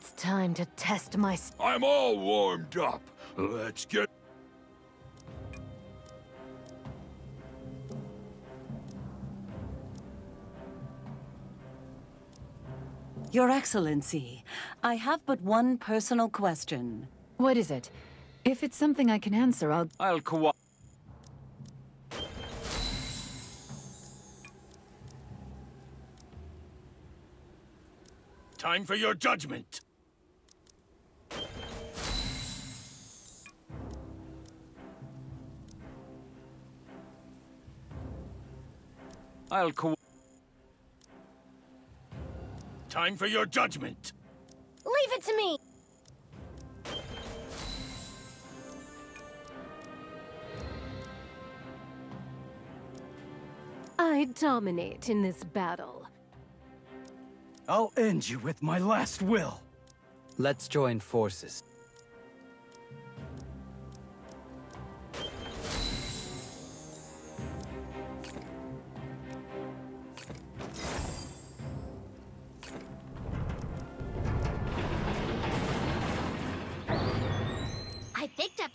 It's time to test my... I'm all warmed up. Let's get... Your Excellency, I have but one personal question. What is it? If it's something I can answer, I'll... I'll co- Time for your judgment. I'll co- Time for your judgment. Leave it to me! I dominate in this battle. I'll end you with my last will. Let's join forces.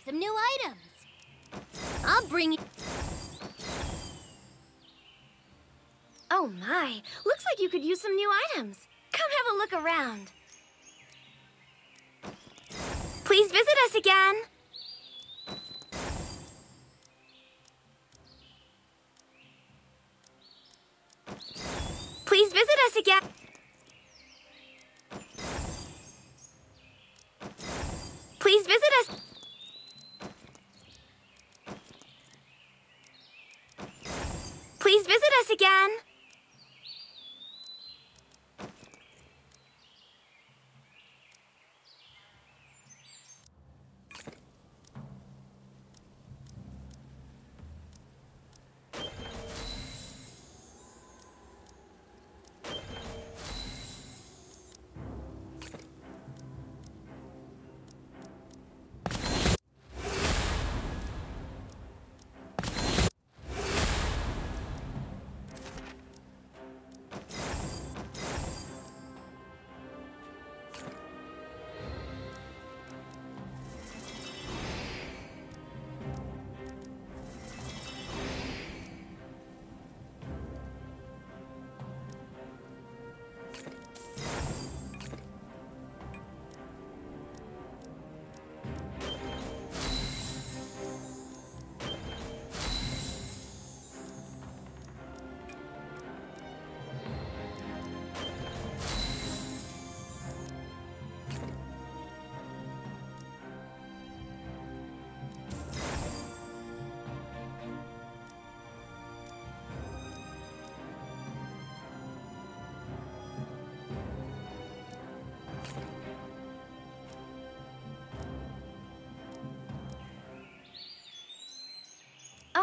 Some new items. I'll bring you... Oh my, looks like you could use some new items. Come have a look around. Please visit us again. Please visit us again. Please visit us. Please visit us again.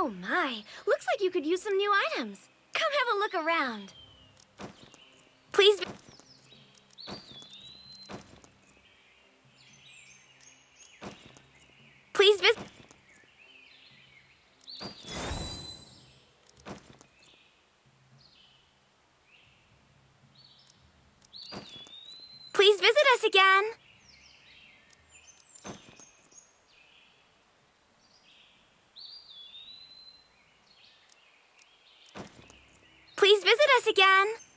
Oh my, looks like you could use some new items. Come have a look around. Please. vi- Please visit. Please visit us again. Please visit us again.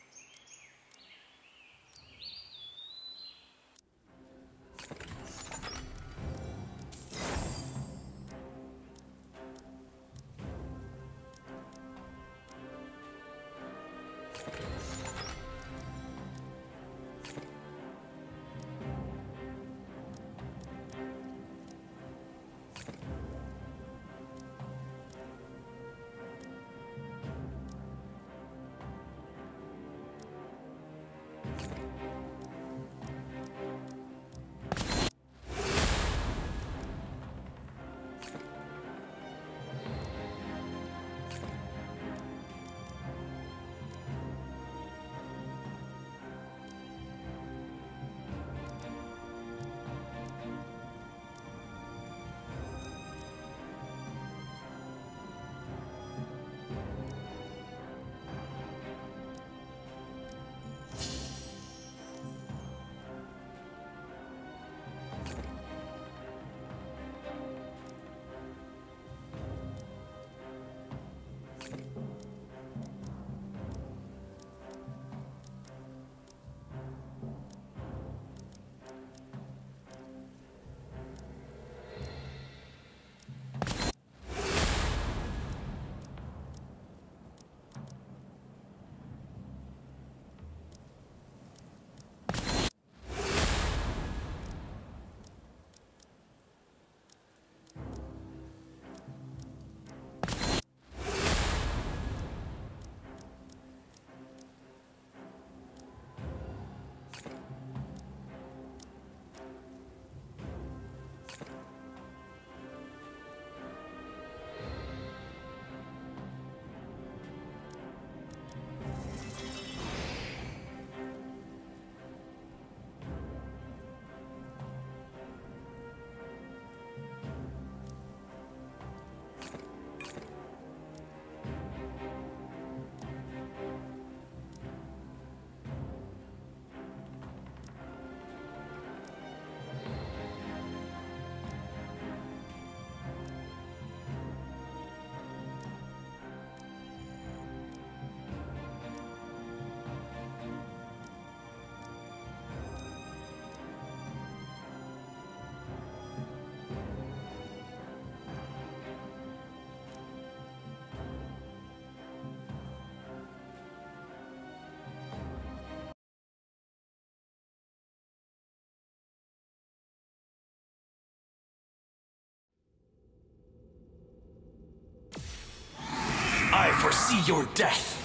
Foresee your death.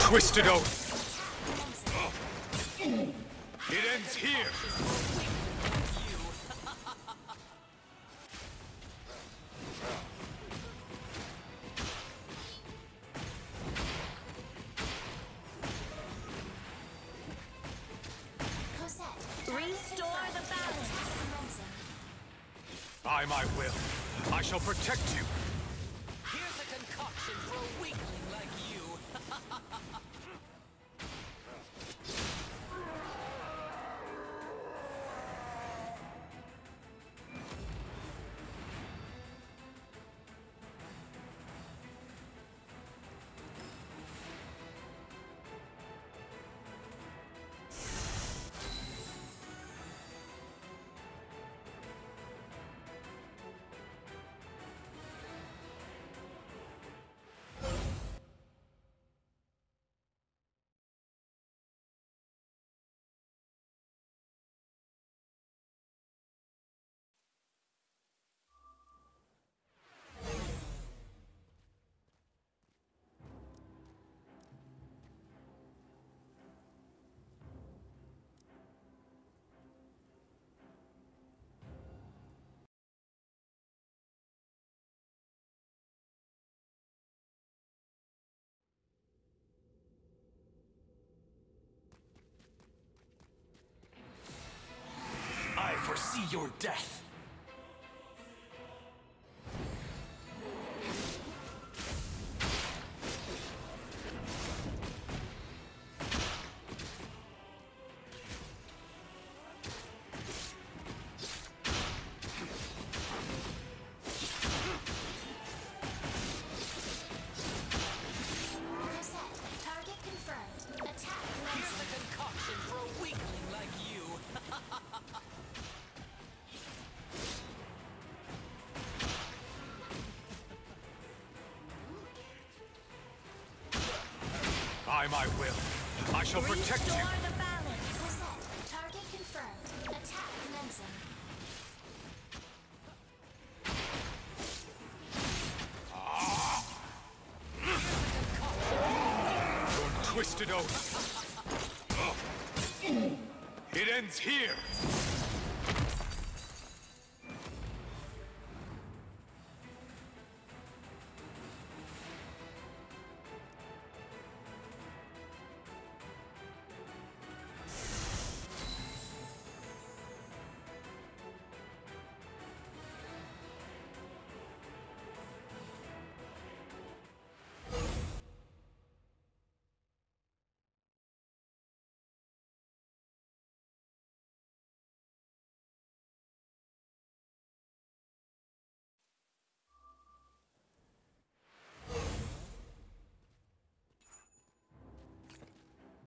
Twisted oath. My will, I shall protect you. Your death. By my will, I shall protect you. The balance. Reset. Target confirmed. Attack commencing. Your twisted oath. It ends here.